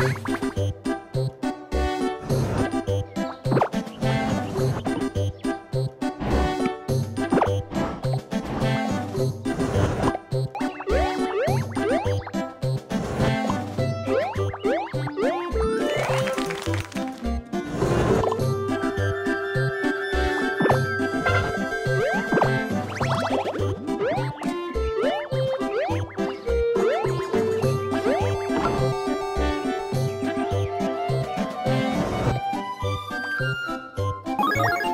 Bye. 何?